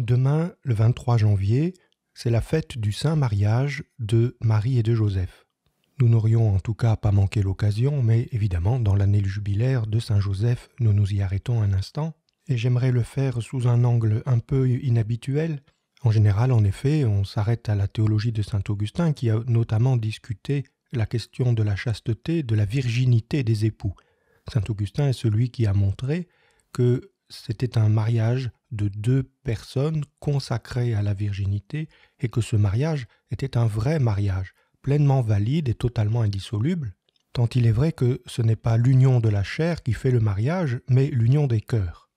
Demain, le 23 janvier, c'est la fête du Saint Mariage de Marie et de Joseph. Nous n'aurions en tout cas pas manqué l'occasion, mais évidemment, dans l'année jubilaire de Saint Joseph, nous nous y arrêtons un instant, et j'aimerais le faire sous un angle un peu inhabituel. En général, en effet, on s'arrête à la théologie de Saint Augustin qui a notamment discuté la question de la chasteté, de la virginité des époux. Saint Augustin est celui qui a montré que c'était un mariage de deux personnes consacrées à la virginité et que ce mariage était un vrai mariage, pleinement valide et totalement indissoluble, tant il est vrai que ce n'est pas l'union de la chair qui fait le mariage, mais l'union des cœurs.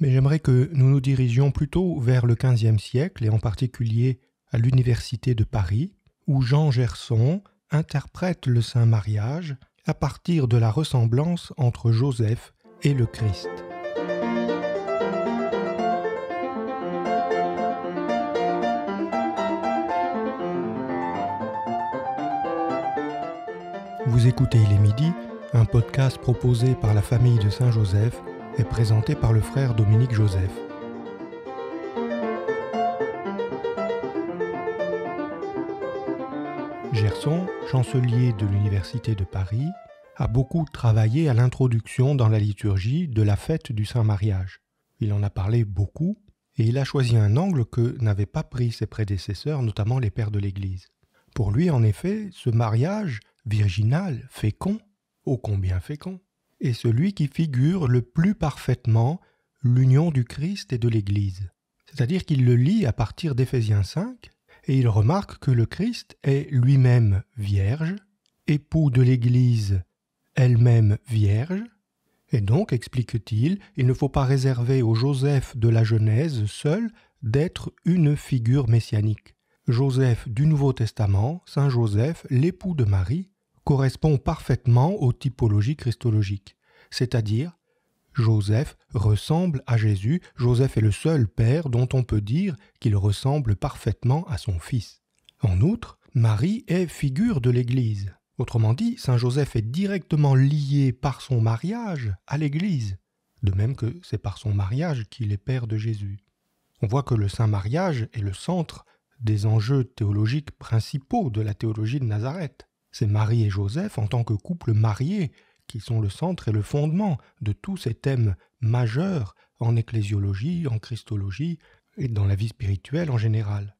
Mais j'aimerais que nous nous dirigions plutôt vers le XVe siècle et en particulier à l'Université de Paris, où Jean Gerson interprète le Saint Mariage à partir de la ressemblance entre Joseph et le Christ. Vous écoutez Il est midi, un podcast proposé par la famille de Saint-Joseph et présenté par le frère Dominique Joseph. Gerson, chancelier de l'Université de Paris, a beaucoup travaillé à l'introduction dans la liturgie de la fête du Saint-Mariage. Il en a parlé beaucoup et il a choisi un angle que n'avaient pas pris ses prédécesseurs, notamment les pères de l'Église. Pour lui, en effet, ce mariage virginal, fécond, ô combien fécond, est celui qui figure le plus parfaitement l'union du Christ et de l'Église. C'est-à-dire qu'il le lit à partir d'Éphésiens 5, et il remarque que le Christ est lui-même vierge, époux de l'Église elle-même vierge, et donc, explique-t-il, il ne faut pas réserver au Joseph de la Genèse seul d'être une figure messianique. Joseph du Nouveau Testament, Saint Joseph, l'époux de Marie, correspond parfaitement aux typologies christologiques, c'est-à-dire Joseph ressemble à Jésus, Joseph est le seul père dont on peut dire qu'il ressemble parfaitement à son fils. En outre, Marie est figure de l'Église. Autrement dit, Saint Joseph est directement lié par son mariage à l'Église, de même que c'est par son mariage qu'il est père de Jésus. On voit que le saint mariage est le centre des enjeux théologiques principaux de la théologie de Nazareth. C'est Marie et Joseph en tant que couple marié qui sont le centre et le fondement de tous ces thèmes majeurs en ecclésiologie, en christologie et dans la vie spirituelle en général.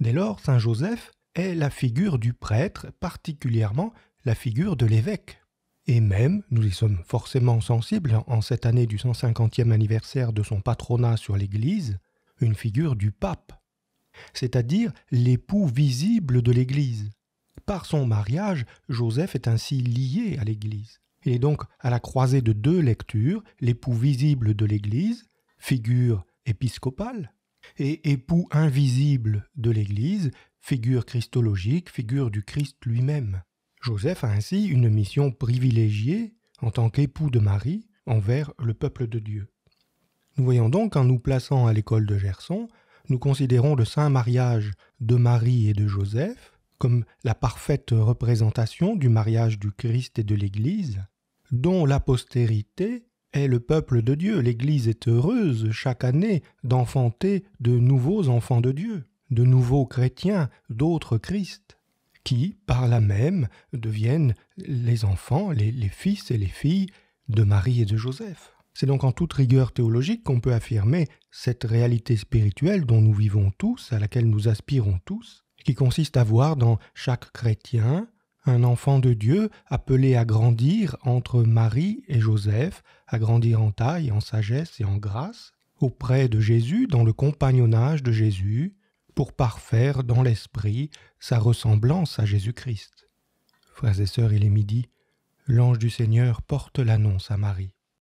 Dès lors, Saint Joseph est la figure du prêtre, particulièrement la figure de l'évêque. Et même, nous y sommes forcément sensibles en cette année du 150e anniversaire de son patronat sur l'Église, une figure du pape, c'est-à-dire l'époux visible de l'Église. Par son mariage, Joseph est ainsi lié à l'Église. Il est donc à la croisée de deux lectures, l'époux visible de l'Église, figure épiscopale, et époux invisible de l'Église, figure christologique, figure du Christ lui-même. Joseph a ainsi une mission privilégiée en tant qu'époux de Marie envers le peuple de Dieu. Nous voyons donc qu'en nous plaçant à l'école de Gerson, nous considérons le saint mariage de Marie et de Joseph comme la parfaite représentation du mariage du Christ et de l'Église, dont la postérité est le peuple de Dieu. L'Église est heureuse chaque année d'enfanter de nouveaux enfants de Dieu, de nouveaux chrétiens, d'autres Christ, qui, par là même, deviennent les enfants, les, les fils et les filles de Marie et de Joseph. C'est donc en toute rigueur théologique qu'on peut affirmer cette réalité spirituelle dont nous vivons tous, à laquelle nous aspirons tous, qui consiste à voir dans chaque chrétien un enfant de Dieu appelé à grandir entre Marie et Joseph, à grandir en taille, en sagesse et en grâce, auprès de Jésus, dans le compagnonnage de Jésus, pour parfaire dans l'esprit sa ressemblance à Jésus-Christ. Frères et sœurs, il est midi, l'ange du Seigneur porte l'annonce à Marie.